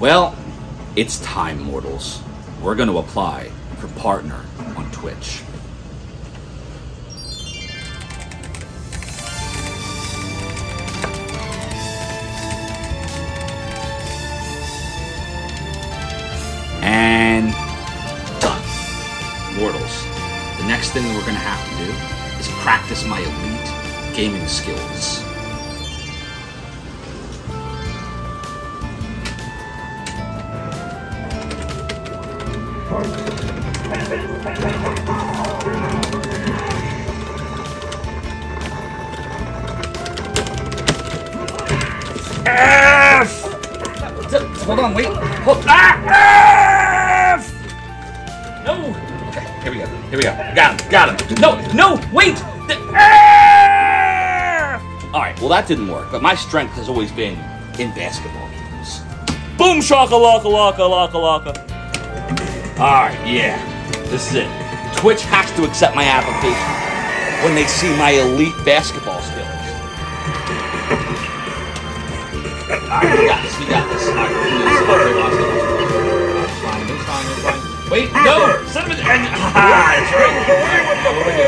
Well, it's time, mortals. We're going to apply for partner on Twitch. And done. Mortals, the next thing we're going to have to do is practice my elite gaming skills. F! Hold on, wait. Hold. Ah! F! No. Okay, here we go. Here we go. Got him. Got him. No, no, wait. The F! All right. Well, that didn't work. But my strength has always been in basketball games. Boom shaka laka laka laka laka. All right. Yeah. This is it. Twitch has to accept my application when they see my elite basketball skills. Alright, we got this, we got this. Alright, we do this. Okay, lost it. It's fine, it's fine, it's fine. Wait, no! Son of a... And, ah, that's right. Alright, what do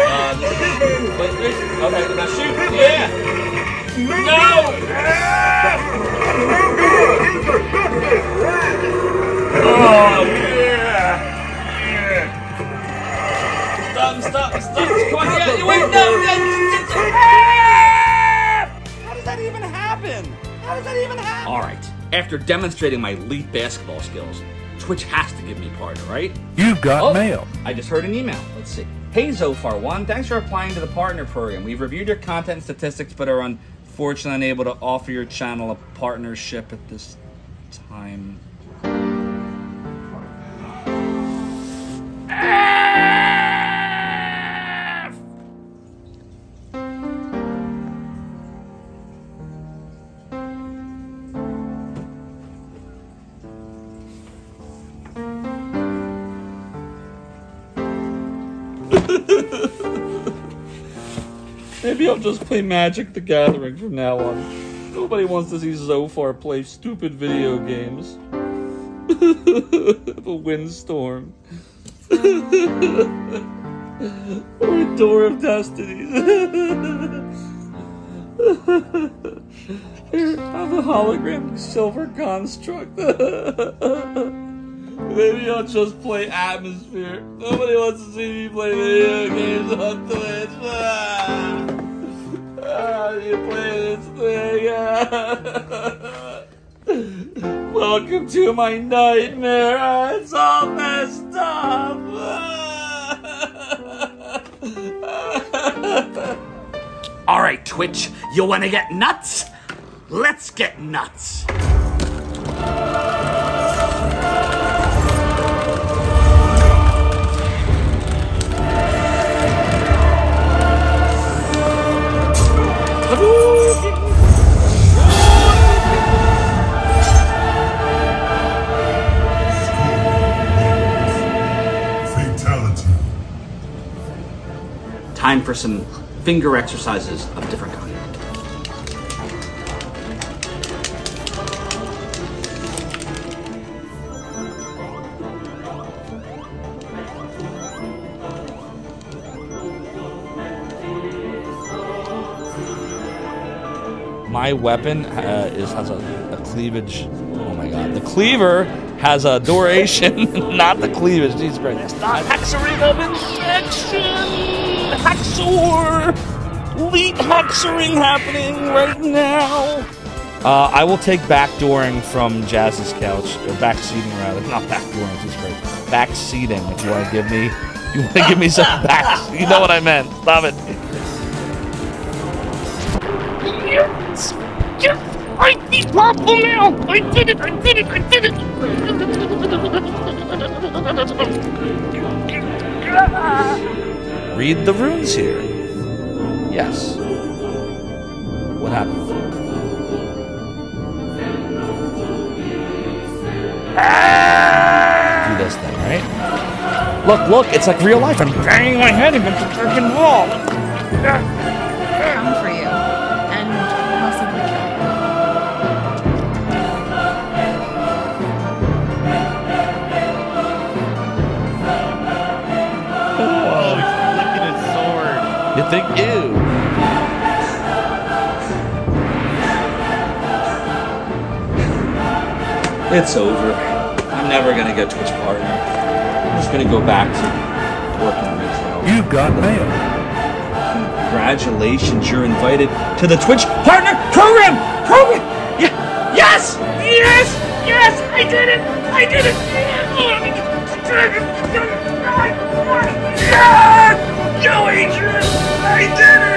After demonstrating my elite basketball skills, Twitch has to give me partner, right? You've got Oh, mail. I just heard an email. Let's see. Hey Zophar1, thanks for applying to the partner program. We've reviewed your content and statistics, but are unfortunately unable to offer your channel a partnership at this time. Maybe I'll just play Magic the Gathering from now on. Nobody wants to see Zophar play stupid video games. the Windstorm. or a Door of Destiny. Here, have a hologram silver construct. Maybe I'll just play Atmosphere. Nobody wants to see me play video games on Twitch. Ah, ah you play this thing. Ah. Welcome to my nightmare. Ah, it's all messed up. Ah. all right, Twitch. You want to get nuts? Let's get nuts. Time for some finger exercises of different kind. My weapon uh, is has a, a cleavage. Oh the cleaver has a duration, not the cleavage. Jesus Christ! Stop hexering of injection. Hexor, elite hexering happening right now. Uh, I will take backdooring from Jazz's couch, or backseating rather, not backdooring. Jesus Christ, backseating. If you want to give me, you want to give me some back. You know what I meant. Stop it. Yes! Yes! I beat Purple now! I did it! I did it! I did it! Read the runes here. Yes. What happened? Do this thing, right? Look, look, it's like real life. I'm banging my head against the freaking wall. Come for think ew. It's over. I'm never gonna get Twitch partner. I'm just gonna go back to working retail. You've got mail. Congratulations, you're invited to the Twitch partner program. Program. Yeah. Yes. Yes! Yes! I did it! I did it! Oh, yeah! Yo, Adrian! I did it!